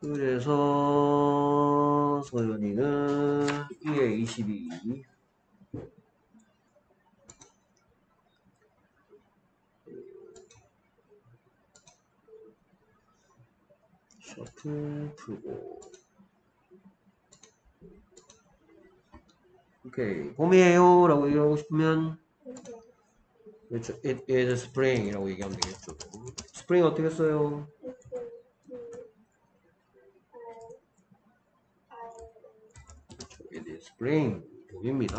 그래서 소연이는 2에 22 셔플 풀고. 오케이. 봄이에요 라고 얘기하고 싶으면 그렇죠 it is spring 이라고 얘기하면 되겠죠. 스프링 어떻게 써요? it is spring 봄입니다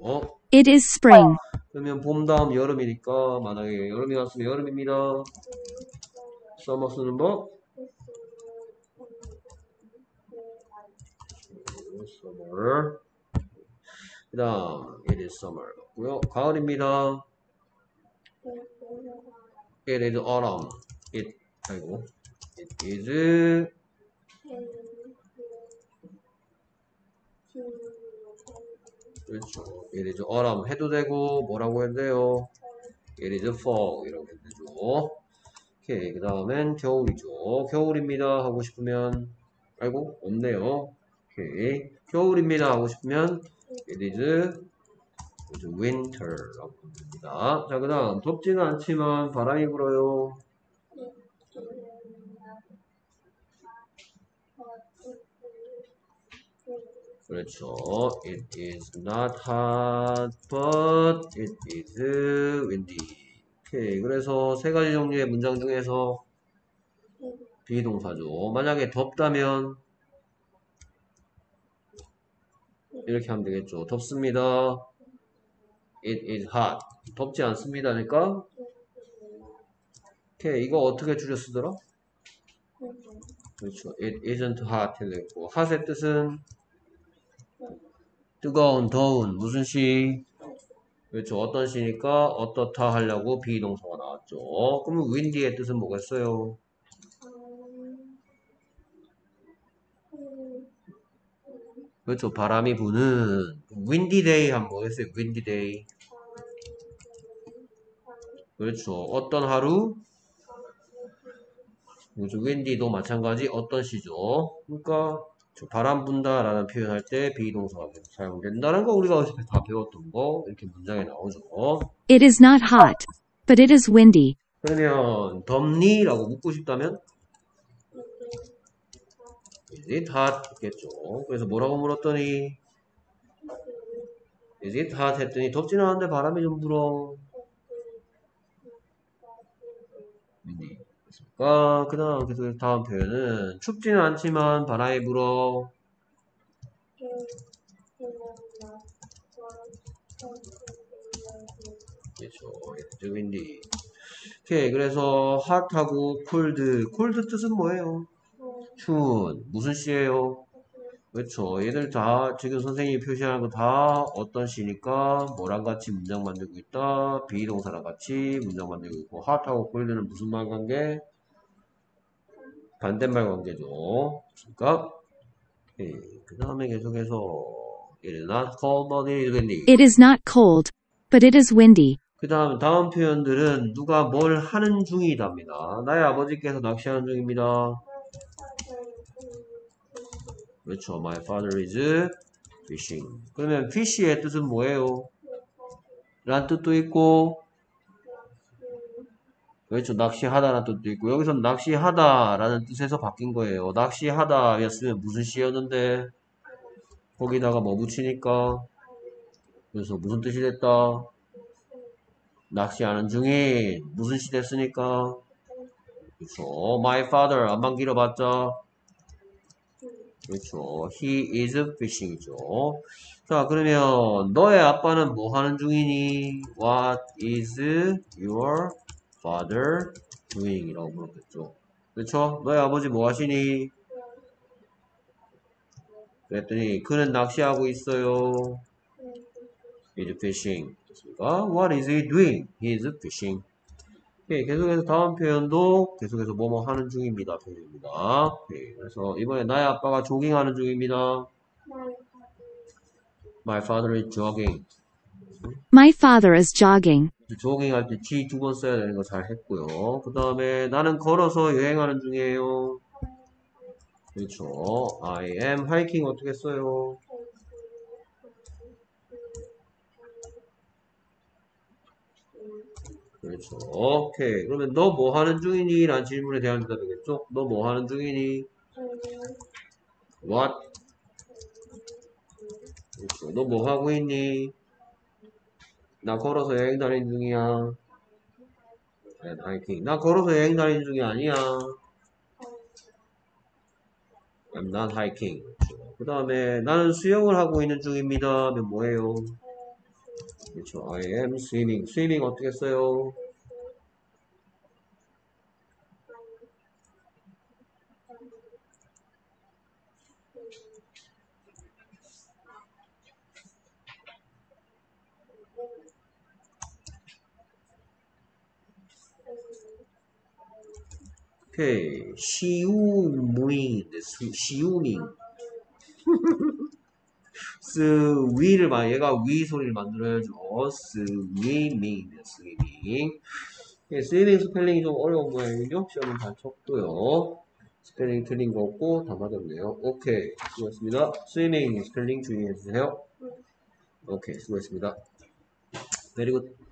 어? It is spring. 그러면 봄 다음 여름이니까 만약에 여름이 왔으면 여름입니다 summer 쓰는 법 summer 그 다음 it is summer 같고요 가을입니다 it is autumn it 아이고 it is 그렇죠. it is autumn 해도 되고 뭐라고 해도 돼요. it is fall 이라고 해도 되죠. 오케이. 그 다음엔 겨울이죠. 겨울입니다. 하고 싶으면 아이고 없네요. 오케이. 겨울입니다. 하고 싶으면 it is, winter라고 합니다. 자 그 다음 덥지는 않지만 바람이 불어요 그렇죠. It is not hot, but it is windy. 오케이. 그래서 세 가지 종류의 문장 중에서 비동사죠. 만약에 덥다면 이렇게 하면 되겠죠. 덥습니다. It is hot. 덥지 않습니다니까. 오케이. 이거 어떻게 줄여 쓰더라? 그렇죠. It isn't hot 되고. hot의 뜻은 뜨거운, 더운, 무슨 시? 그렇죠. 어떤 시니까 어떻다 하려고 비동사가 나왔죠. 그러면 windy의 뜻은 뭐겠어요? 그렇죠. 바람이 부는 windy day 하면 뭐겠어요? windy day. 그렇죠. 어떤 하루? 그렇죠. windy도 마찬가지 어떤 시죠. 그러니까 저 바람 분다라는 표현할 때 비동사가 사용된다는 거 우리가 어차피 다 배웠던 거 이렇게 문장에 나오죠. It is not hot, but it is windy. 그러면 덥니? 라고 묻고 싶다면 Is it hot? 겠죠. 그래서 뭐라고 물었더니 Is it hot? 했더니 덥지는 않은데 바람이 좀 불어. Windy. 아, 그 다음 계속 다음 표현은 춥지는 않지만 바람이 불어. 그렇죠. it's windy. 오케이. 그래서 핫하고 콜드. 콜드 뜻은 뭐예요? 추운. 무슨 시예요? 그렇죠. 얘들 다 지금 선생님이 표시하는 거 다 어떤 시니까 뭐랑 같이 문장 만들고 있다. 비동사랑 같이 문장 만들고 있고 핫하고 콜드는 무슨 말 관계? 반대말 관계죠. 그러니까 그 다음에 계속해서 it is not cold but it is windy. It is not cold, but it is windy. 그 다음 다음 표현들은 누가 뭘 하는 중이답니다. 나의 아버지께서 낚시하는 중입니다. 그렇죠. My father is fishing. 그러면 fish의 뜻은 뭐예요? 란 뜻도 있고 그렇죠. 낚시하다라는 뜻도 있고 여기서 낚시하다라는 뜻에서 바뀐 거예요. 낚시하다였으면 무슨 시였는데 거기다가 뭐 붙이니까 그래서 무슨 뜻이 됐다? 낚시하는 중인 무슨 시 됐으니까 그렇죠. My father 안만 길어봤자 그렇죠. He is fishing이죠. 자 그러면 너의 아빠는 뭐 하는 중이니? What is your father doing? 이라고 물었겠죠. 그렇죠? 너의 아버지 뭐 하시니? 그랬더니 그는 낚시하고 있어요. He is fishing. 됐습니까? What is he doing? He is fishing. 예, 계속해서 다음 표현도 계속해서 뭐뭐 하는 중입니다. 표현입니다. 예, 그래서 이번에 나의 아빠가 조깅하는 중입니다. My father is jogging. My father is jogging. 조깅 할 때 G 두 번 써야 되는 거 잘 했고요. 그 다음에 나는 걸어서 여행하는 중이에요. 그렇죠. I am hiking 어떻게 써요? 그렇죠. 오케이. 그러면 너 뭐 하는 중이니? 라는 질문에 대한 대답이겠죠? 너 뭐 하는 중이니? What? 그렇죠. 너 뭐 하고 있니? 나 걸어서 여행 다니는 중이야. And hiking. 나 걸어서 여행 다니는 중이 아니야. I'm not hiking. 그 다음에 나는 수영을 하고 있는 중입니다. 하면 뭐예요? 그렇죠. I am swimming. swimming 어떻게 써요? 오케이. 시우무잉. 시우밍. 스위를 봐. 얘가 위 소리를 만들어야죠. swimming. Swimming. 예, swimming 스펠링이 좀 어려운 모양이죠? 시험은 잘 쳤고요. 스펠링 틀린 거 없고 다 맞았네요. 오케이. 수고했습니다. Swimming 스펠링 주의해주세요. 오케이. 수고했습니다. Very good.